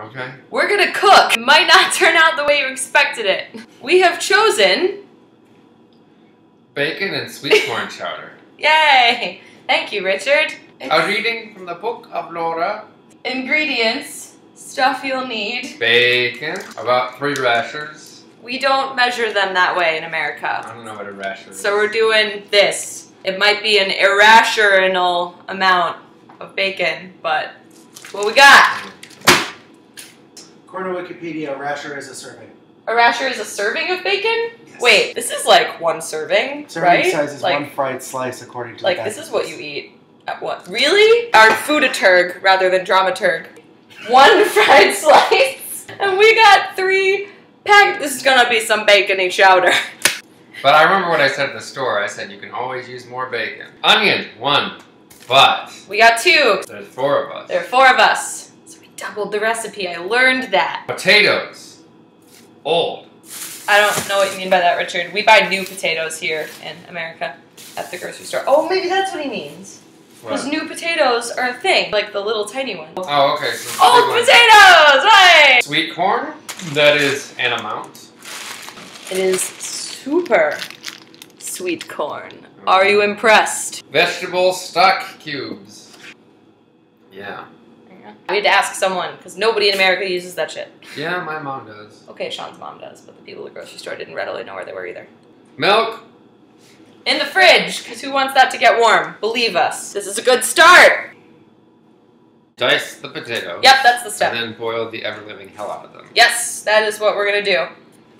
Okay. We're gonna cook. It might not turn out the way you expected it. We have chosen. Bacon and sweet corn chowder. Yay! Thank you, Richard. A reading from the book of Laura. Ingredients, stuff you'll need. Bacon, about three rashers. We don't measure them that way in America. I don't know what a rasher is. So we're doing this. It might be an irrational amount of bacon, but what we got? Mm. According to Wikipedia, a rasher is a serving. A rasher is a serving of bacon? Yes. Wait, this is like one serving, Serving right? size is like, one fried slice according to like this is what you eat. At what? Really? Our foodaturg rather than dramaturg. One fried slice, and we got three pack. This is gonna be some bacony chowder. But I remember what I said at the store. I said you can always use more bacon. Onion, one. But We got two. there's four of us. There are four of us, so we doubled the recipe. I learned that. Potatoes. Old. I don't know what you mean by that, Richard. We buy new potatoes here in America at the grocery store. Oh, maybe that's what he means. Because new potatoes are a thing, like the little tiny ones. Oh, okay. So a Oh, potatoes! Right! Sweet corn. That is an amount. It is super sweet corn. Are you mm. impressed? Vegetable stock cubes. Yeah. We had to ask someone because nobody in America uses that shit. Yeah, my mom does. Okay, Sean's mom does, but the people at the grocery store didn't readily know where they were either. Milk. In the fridge, because who wants that to get warm? Believe us. This is a good start. Dice the potatoes. Yep, that's the step. And then boil the ever living hell out of them. Yes, that is what we're gonna do.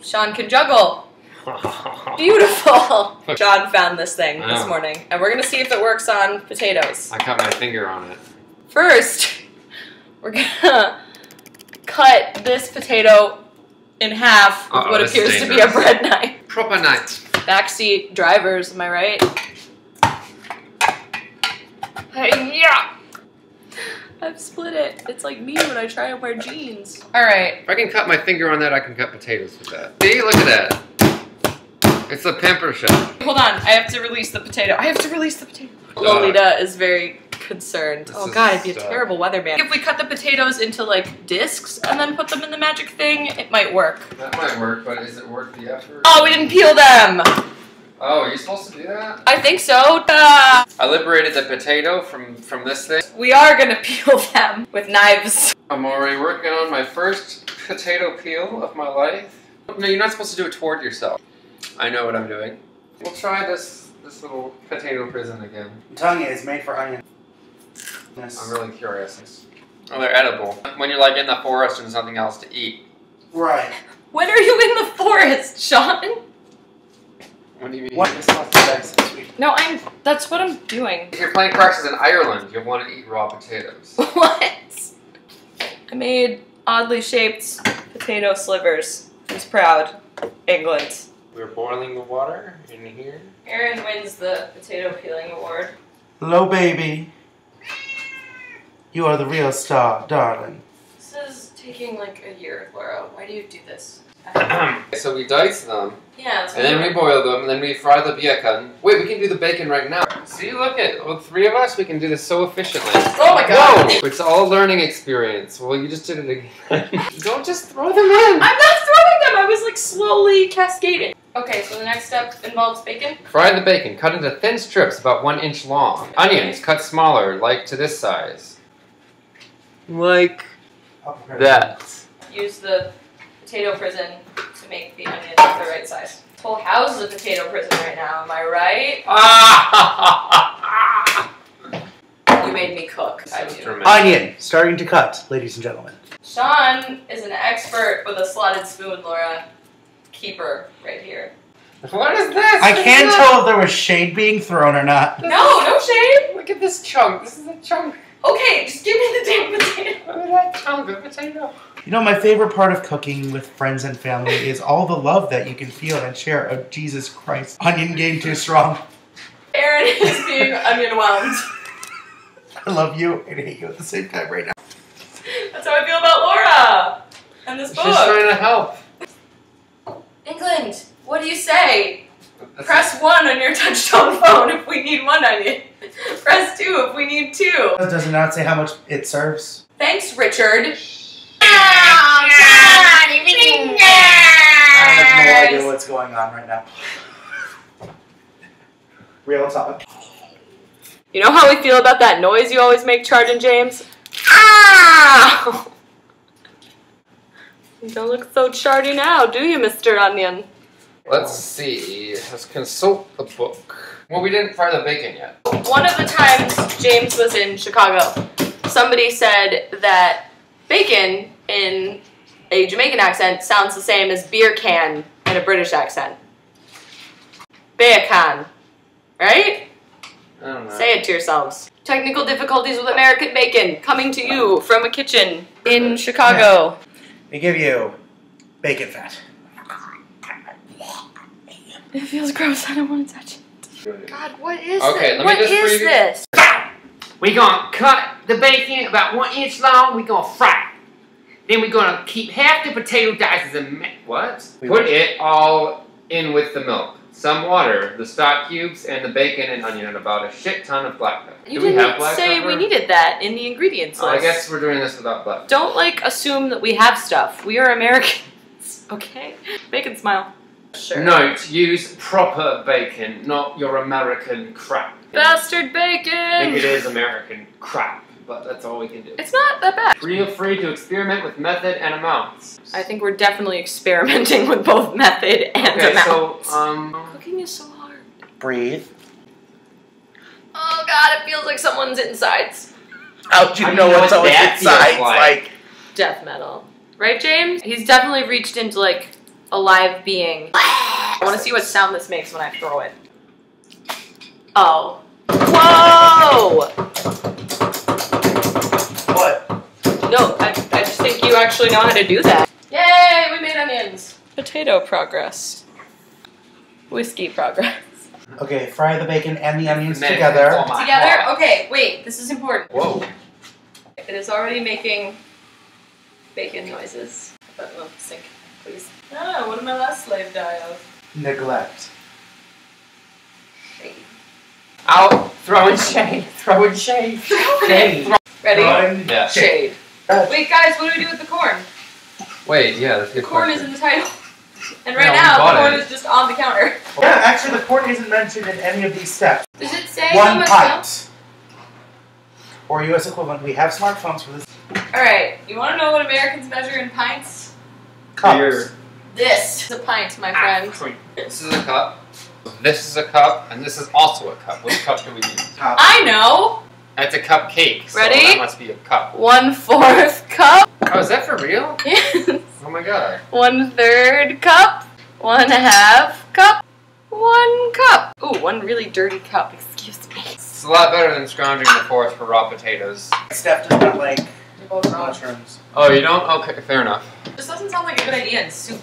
Sean can juggle. Beautiful. Sean found this thing this morning, and we're gonna see if it works on potatoes. I cut my finger on it. First, we're gonna cut this potato in half with Uh-oh, what this is appears to be a bread knife. Proper knife. Backseat drivers, am I right? Hey, yeah. I've split it. It's like me when I try and wear jeans. All right. If I can cut my finger on that, I can cut potatoes with that. See, look at that. It's a pamper shell. Hold on. I have to release the potato. I have to release the potato. Lolita is very concerned. This oh god, it'd be a sad. terrible weatherman. If we cut the potatoes into like discs and then put them in the magic thing, it might work. That might work, but is it worth the effort? Oh, we didn't peel them. Oh, are you supposed to do that? I think so. Uh, I liberated the potato from from this thing. we are gonna peel them with knives. I'm already working on my first potato peel of my life. No, you're not supposed to do it toward yourself. I know what I'm doing. We'll try this this little potato prison again. I'm telling you, it's made for onion. Yes. I'm really curious. Oh, they're edible. When you're like in the forest and there's nothing else to eat. Right. When are you in the forest, Sean? What do you mean? What is not the dice this week? No, I'm. That's what I'm doing. If you're playing Craxes in Ireland, you'll want to eat raw potatoes. What? I made oddly shaped potato slivers. Who's proud? England. We're boiling the water in here. Aaron wins the potato peeling award. Hello, baby. You are the real star, darling. This is taking like a year, Laura. Why do you do this? so we dice them, yeah, and then we boil them, and then we fry the bacon. Wait, we can do the bacon right now. See, look at all three of us, we can do this so efficiently. Oh my god! Whoa! It's all learning experience. Well, you just did it again. Don't just throw them in. I'm not throwing them! I was like slowly cascading. Okay, so the next step involves bacon. Fry the bacon. Cut into thin strips about one inch long. Onions cut smaller, like to this size. Like that. Use the potato prison to make the onions the right size. Whole house is a potato prison right now, am I right? Ah! You made me cook. I do. Onion, starting to cut, ladies and gentlemen. Sean is an expert with a slotted spoon, Laura. Keeper right here. What is this? I This can't is tell if there was shade being thrown or not. No, no shade. Look at this chunk. This is a chunk. Okay, just give me the damn potato. Look at that chunk of potato. You know, my favorite part of cooking with friends and family is all the love that you can feel and share. Oh, Jesus Christ. Onion game too strong. Aaron is being onion whelmed. I love you and hate you at the same time right now. That's how I feel about Laura and this book. She's book. trying to help. England, what do you say? That's- Press one on your touchtone phone if we need one onion. Press two if we need two. Does it not say how much it serves? Thanks, Richard. Ah! I have no idea what's going on right now. Real topic. You know how we feel about that noise you always make, Charging James? Ah! You don't look so charty now, do you, Mr. Onion? Let's see. Let's consult the book. Well, we didn't fry the bacon yet. One of the times James was in Chicago, somebody said that bacon in a Jamaican accent sounds the same as beer can in a British accent. Bacon. Right? I don't know. Say it to yourselves. Technical difficulties with American bacon coming to you from a kitchen in Chicago. They give you bacon fat. It feels gross. I don't want to touch it. God, what is Okay, this? let me What just is this? We're gonna cut the bacon about one inch long. We're gonna fry. it. Then we're gonna keep half the potato dices and ma- what? Put it all in with the milk. Some water, the stock cubes, and the bacon and onion, and about a shit ton of black pepper. You Do didn't have black say pepper? we needed that in the ingredients Oh, list. I guess we're doing this without black. pepper. Don't like assume that we have stuff. We are Americans, okay? Bacon smile. Sure. Note: Use proper bacon, not your American crap. Bastard bacon! I think it bacon! is American crap, but that's all we can do. It's not that bad. Feel free to experiment with method and amounts. I think we're definitely experimenting with both method and Okay, so amounts. um, Cooking is so hard. Breathe. Oh god, it feels like someone's insides. How'd you I know know what's what always insides like. Like, Death metal. Right, James? He's definitely reached into like a live being. I want to see what sound this makes when I throw it. Oh. Whoa! what? No, I, I just think you actually know how to do that. Yay, we made onions. Potato progress. Whiskey progress. Okay, fry the bacon and the onions Man, together. oh Together? God. Okay, wait, this is important. Whoa. It is already making bacon noises. But oh, sink, please. Ah, what did my last slave die of? Neglect. Shade. Out throwing shade, throwing shade. Shade. Ready? Run. Yeah. Shade. Uh, Wait, guys, what do we do with the corn? Wait, yeah, that's a The good corn is in the title. And right Yeah, now, the corn it. is just on the counter. Yeah, actually, the corn isn't mentioned in any of these steps. Does it say how One much milk? pint. Or U.S. equivalent. We have smartphones for this. Alright, you want to know what Americans measure in pints? Cups. Beer. This is a pint, my ah, friend. This is a cup. This is a cup, and this is also a cup. Which cup do we use? Cup. I know! It's a cupcake. So Ready? That must be a cup. One fourth cup. Oh, is that for real? Yes. Oh my god. One third cup. One half cup. One cup. Ooh, one really dirty cup. Excuse me. It's a lot better than scrounging the forest for raw potatoes. Steph does not like You're both mushrooms. Oh, you don't? Okay, fair enough. This doesn't sound like a good idea in soup.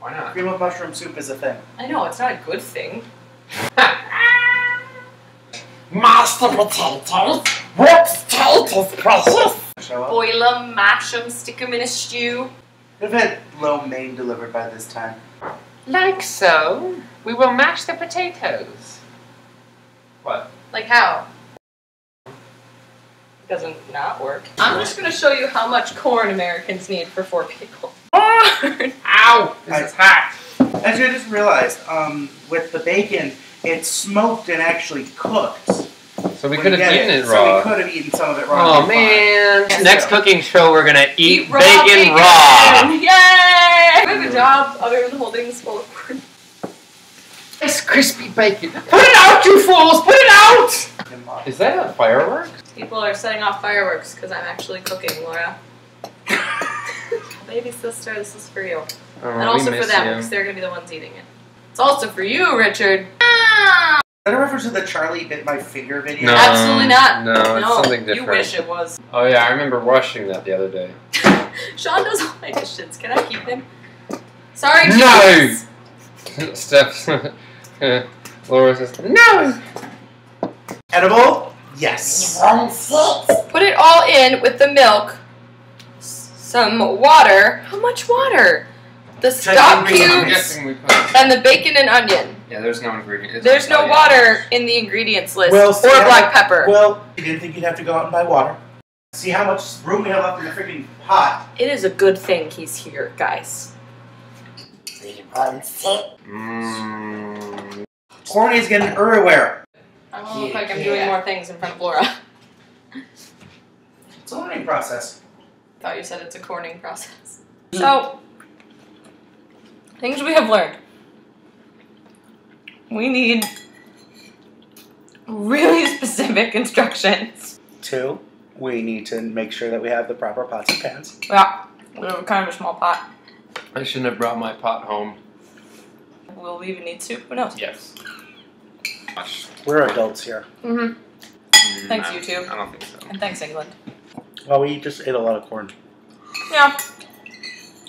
Why not? Cream of mushroom soup is a thing. I know, it's not a good thing. Master potatoes. Whoops, potatoes, precious. Show up. Boil them, mash them, stick them in a stew. We've had lo mein delivered by this time. Like so. We will mash the potatoes. What? Like how? Doesn't not work. I'm just gonna show you how much corn Americans need for four people. Corn! Ow! This is hot. Actually, I just realized, um, with the bacon, it's smoked and actually cooked. So we could have eaten it raw. So we could have eaten some of it raw. Oh man. Yes, Next sir. cooking show, we're gonna eat, raw bacon, raw. Yay! Do I have a job other than holding this full of corn? Nice crispy bacon. Put it out, you fools! Put it out! Is that a firework? People are setting off fireworks because I'm actually cooking, Laura. Baby sister, this is for you. Oh, and also for them, because they're gonna be the ones eating it. It's also for you, Richard. Is that a reference to the Charlie bit my finger video? No. Absolutely not. No, it's no, something you different. wish it was. Oh yeah, I remember watching that the other day. Sean does all my dishes. Can I keep him? Sorry, No! Jesus. Steps. Laura says, No! Edible? Yes. Put it all in with the milk, some water. How much water? The stock ingredients. Cubes guessing we put. and the bacon and onion. Yeah, there's no ingredient. There's no water in the ingredients list Well, or see, black pepper. Well, you didn't think you'd have to go out and buy water. See how much room we have left in the freaking pot. It is a good thing he's here, guys. Mmm. Corn is getting everywhere. I don't look like I'm doing more things in front of Laura. It's a learning process. thought you said it's a corning process. Hmm. So, things we have learned. We need really specific instructions. Two, we need to make sure that we have the proper pots and pans. Yeah, we have kind of a small pot. I shouldn't have brought my pot home. Will We'll even need soup. Who knows? Yes. We're adults here. Mm-hmm. Thanks, Nah, YouTube. I don't think so. And thanks, England. Well, we just ate a lot of corn. Yeah.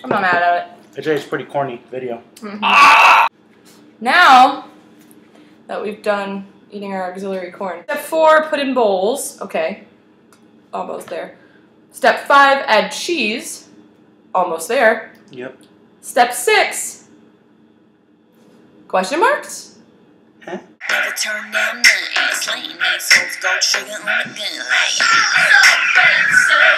I'm not mad at it. AJ's pretty corny video. Mhm. Now that we've done eating our auxiliary corn. Step four, put in bowls. Okay. Almost there. Step five, add cheese. Almost there. Yep. Step six. Question marks? Never turn down none. Slaying these souls, gold sugar on a gun. Step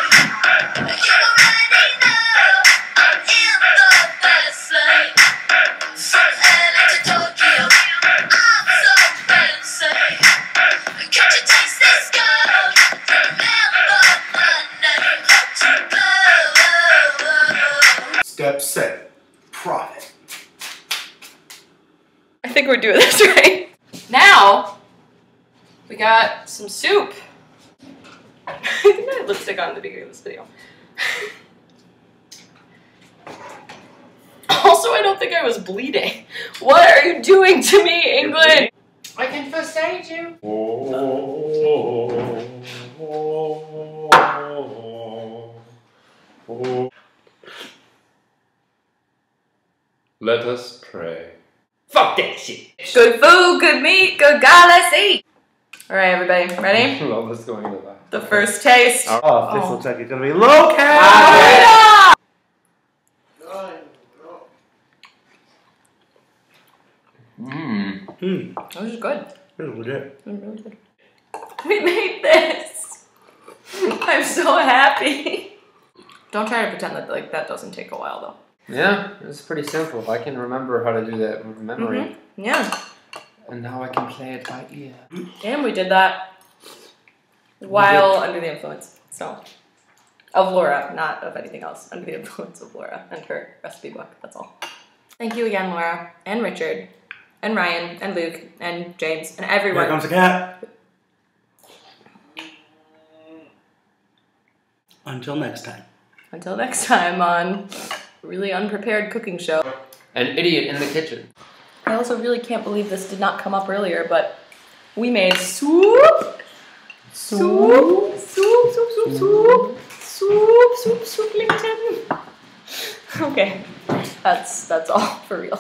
some soup. I think I had lipstick on at the beginning of this video. also, I don't think I was bleeding. What are you doing to me, England? I can first aid you. Let us pray. Fuck that shit. Good food, good meat, good God, let's eat. All right, everybody, ready? Love is going to that. The first taste. Oh, this Oh. looks like it's gonna be low cal. Ah, Mmm. Hmm, That was good. this is legit. That was really good. We made this. I'm so happy. Don't try to pretend that like that doesn't take a while though. Yeah, it's pretty simple. I can remember how to do that from memory. Mhm. Yeah, And now I can play it by ear. and we did that while under the influence. So, of Laura, not of anything else. Under the influence of Laura and her recipe book. That's all. Thank you again, Laura and Richard, and Ryan and Luke and James and everyone. Here comes a cat. Until next time. Until next time on really unprepared cooking show. An idiot in the kitchen. I also really can't believe this did not come up earlier, but we made soup. Soup. Soup, soup, soup, soup. Soup, soup, soup, Lincoln. Okay, that's that's all for real.